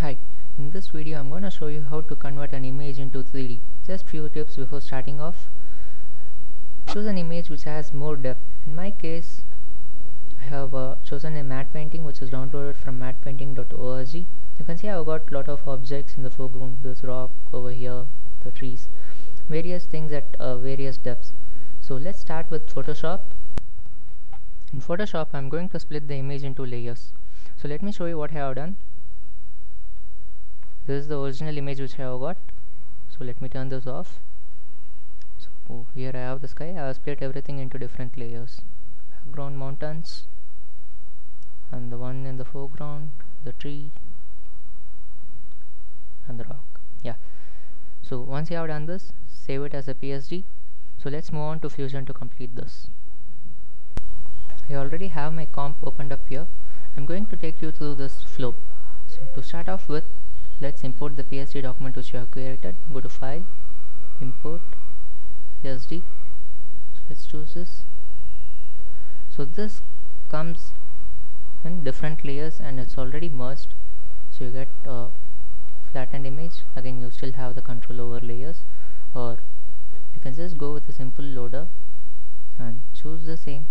Hi, in this video I'm going to show you how to convert an image into 3D. Just few tips before starting off. Choose an image which has more depth. In my case, I have uh, chosen a matte painting which is downloaded from mattepainting.org. You can see I've got a lot of objects in the foreground. This rock over here, the trees, various things at uh, various depths. So let's start with Photoshop. In Photoshop, I'm going to split the image into layers. So let me show you what I have done this is the original image which I have got. So let me turn this off. So oh, here I have the sky. I have split everything into different layers. Background mountains and the one in the foreground the tree and the rock. Yeah. So once you have done this save it as a PSD so let's move on to Fusion to complete this. I already have my comp opened up here. I'm going to take you through this flow. So to start off with let's import the PSD document which you have created. Go to file import PSD so let's choose this. So this comes in different layers and it's already merged. So you get a flattened image. Again you still have the control over layers. Or you can just go with a simple loader and choose the same.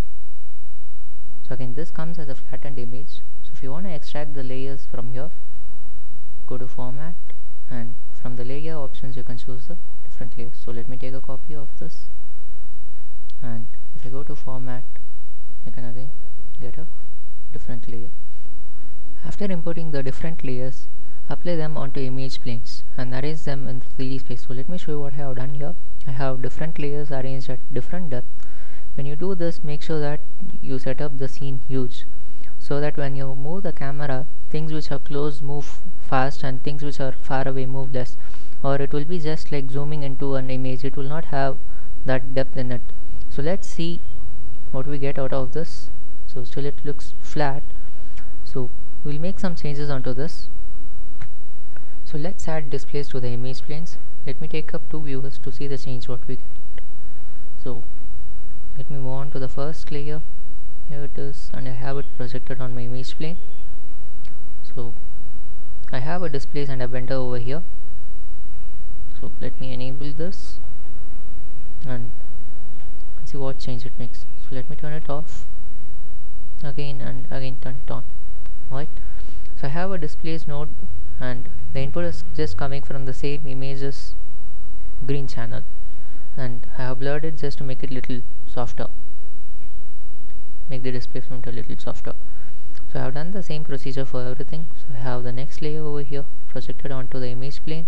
So again this comes as a flattened image. So if you want to extract the layers from here go to format and from the layer options you can choose the different layers. So let me take a copy of this and if you go to format you can again get a different layer. After importing the different layers apply them onto image planes and arrange them in the 3D space. So let me show you what I have done here. I have different layers arranged at different depth. When you do this make sure that you set up the scene huge so that when you move the camera things which are close move fast and things which are far away move less. Or it will be just like zooming into an image. It will not have that depth in it. So let's see what we get out of this. So still it looks flat. So we'll make some changes onto this. So let's add displace to the image planes. Let me take up two viewers to see the change what we get. So let me move on to the first layer here it is and I have it projected on my image plane. So I have a displace and a blender over here. So let me enable this and see what change it makes. So let me turn it off. Again and again turn it on right? So I have a displace node and the input is just coming from the same images green channel. And I have blurred it just to make it little softer make the displacement a little softer. So I have done the same procedure for everything. So I have the next layer over here projected onto the image plane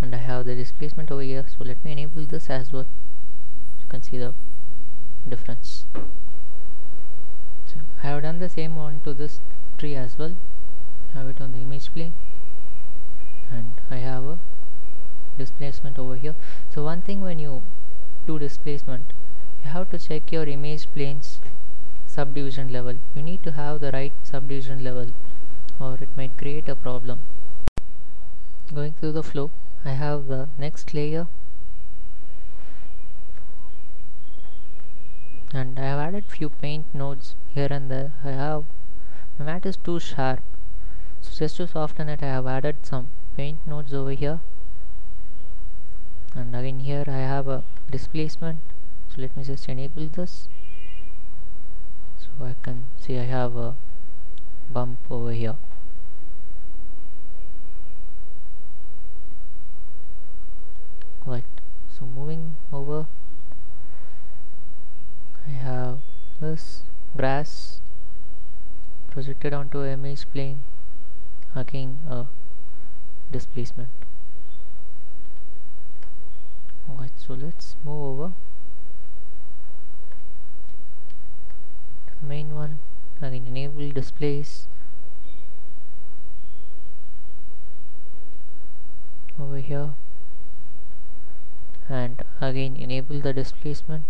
and I have the displacement over here. So let me enable this as well. So you can see the difference. So I have done the same onto this tree as well. Have it on the image plane and I have a displacement over here. So one thing when you do displacement you have to check your image planes subdivision level. You need to have the right subdivision level or it might create a problem. Going through the flow I have the next layer. And I have added few paint nodes here and there. I have my matte is too sharp. So just to soften it I have added some paint nodes over here. And again here I have a displacement. So let me just enable this I can see I have a bump over here. Right so moving over I have this grass projected onto image plane again a displacement. Alright so let's move over main one again enable displace. Over here. And again enable the displacement.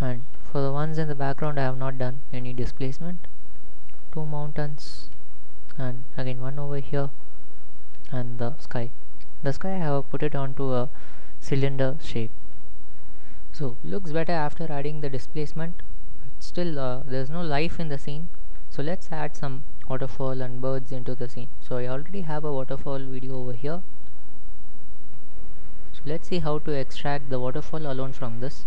And for the ones in the background I have not done any displacement. Two mountains. And again one over here. And the sky. The sky I have put it onto a cylinder shape so looks better after adding the displacement still uh, there's no life in the scene. So let's add some waterfall and birds into the scene. So I already have a waterfall video over here. So let's see how to extract the waterfall alone from this.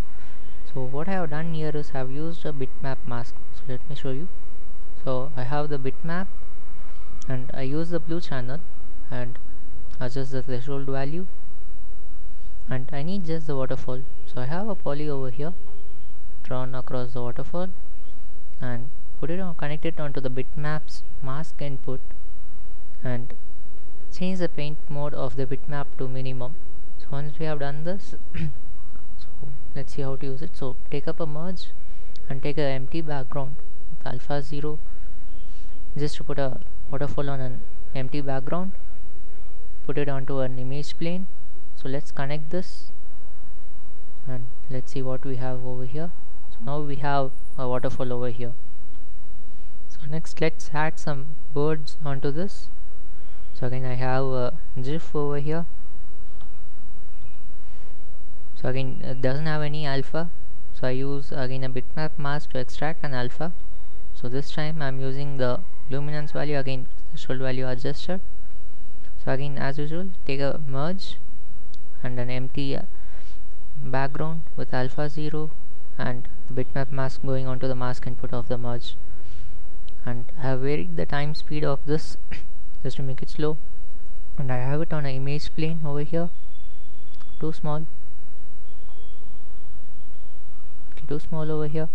So what I have done here is I have used a bitmap mask. So let me show you. So I have the bitmap and I use the blue channel and adjust the threshold value and I need just the waterfall so I have a poly over here drawn across the waterfall and put it on connect it onto the bitmaps mask input and change the paint mode of the bitmap to minimum. So once we have done this so let's see how to use it. So take up a merge and take an empty background alpha 0 just to put a waterfall on an empty background put it onto an image plane. So let's connect this and let's see what we have over here. So now we have a waterfall over here. So next let's add some birds onto this. So again I have a GIF over here. So again it doesn't have any alpha. So I use again a bitmap mask to extract an alpha. So this time I'm using the luminance value again threshold value adjuster. So again as usual take a merge and an empty uh, background with alpha 0 and the bitmap mask going onto the mask input of the merge. And I have varied the time speed of this just to make it slow. And I have it on an image plane over here. Too small. Okay, too small over here.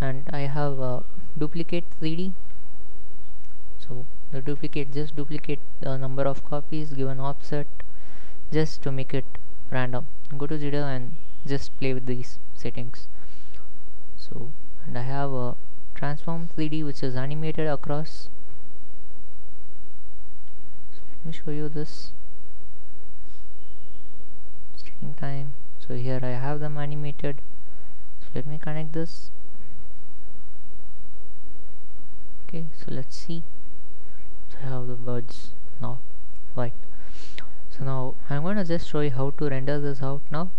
And I have a duplicate 3D so the duplicate just duplicate the number of copies given offset just to make it random. Go to jitter and just play with these settings. So and I have a transform 3d which is animated across. So let me show you this. Taking time. So here I have them animated. So let me connect this. Okay so let's see. So I have the birds now. Right so now I'm to just show you how to render this out now.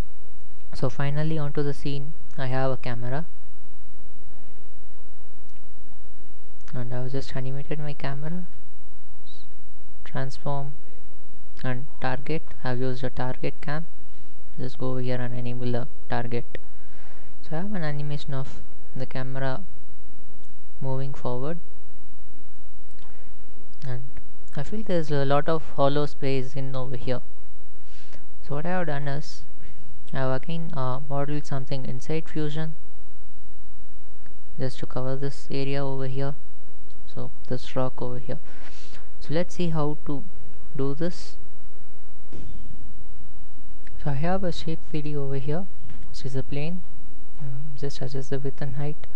So finally onto the scene I have a camera. And I have just animated my camera. Transform and target. I've used a target cam. Just go over here and enable the target. So I have an animation of the camera moving forward I feel there's a lot of hollow space in over here. So what I have done is I have again uh, modeled something inside fusion just to cover this area over here. So this rock over here. So let's see how to do this. So I have a shape 3D over here which is a plane uh, just adjust the width and height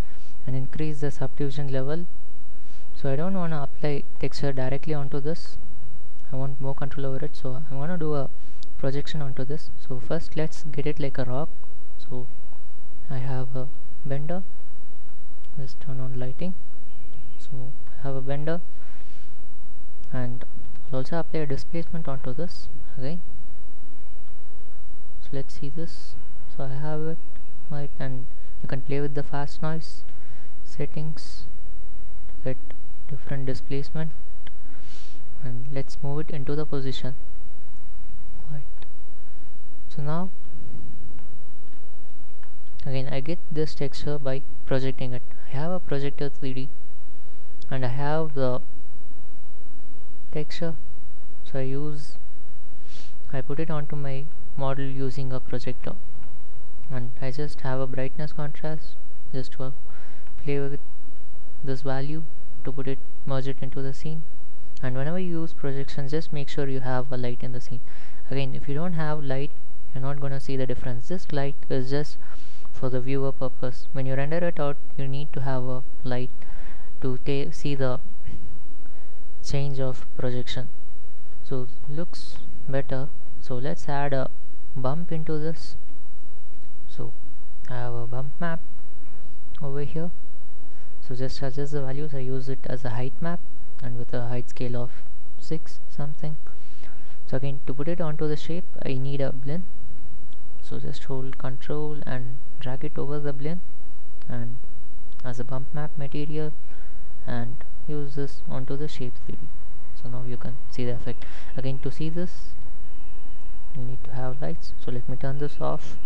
and increase the subdivision level so I don't want to apply texture directly onto this. I want more control over it. So I'm to do a projection onto this. So first let's get it like a rock. So I have a bender. Let's turn on lighting. So I have a bender. And I'll also apply a displacement onto this again. So let's see this. So I have it right and you can play with the fast noise settings to get different displacement. And let's move it into the position. Right. So now again I get this texture by projecting it. I have a projector 3D and I have the texture. So I use I put it onto my model using a projector. And I just have a brightness contrast just to play with this value to put it merge it into the scene. And whenever you use projection just make sure you have a light in the scene. Again if you don't have light you're not gonna see the difference. This light is just for the viewer purpose. When you render it out you need to have a light to see the change of projection. So looks better. So let's add a bump into this. So I have a bump map over here so just adjust the values I use it as a height map and with a height scale of 6 something. So again to put it onto the shape I need a blend so just hold control and drag it over the blend and as a bump map material and use this onto the shape 3d so now you can see the effect. Again to see this you need to have lights. So let me turn this off.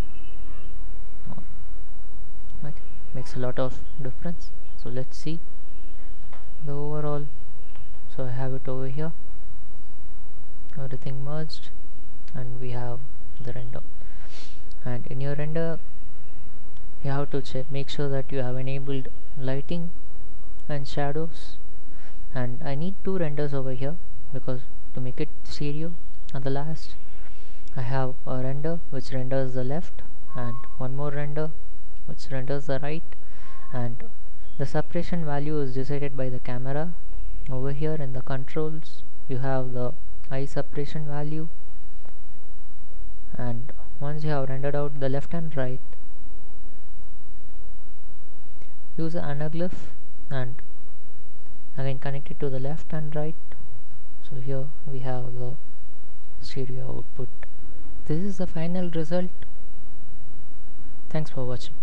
Right. Makes a lot of difference so let's see the overall. So I have it over here. Everything merged and we have the render. And in your render you have to check make sure that you have enabled lighting and shadows. And I need two renders over here because to make it stereo at the last I have a render which renders the left and one more render which renders the right. And the separation value is decided by the camera. Over here in the controls you have the eye separation value. And once you have rendered out the left and right use the anaglyph and again connect it to the left and right. So here we have the stereo output. This is the final result. Thanks for watching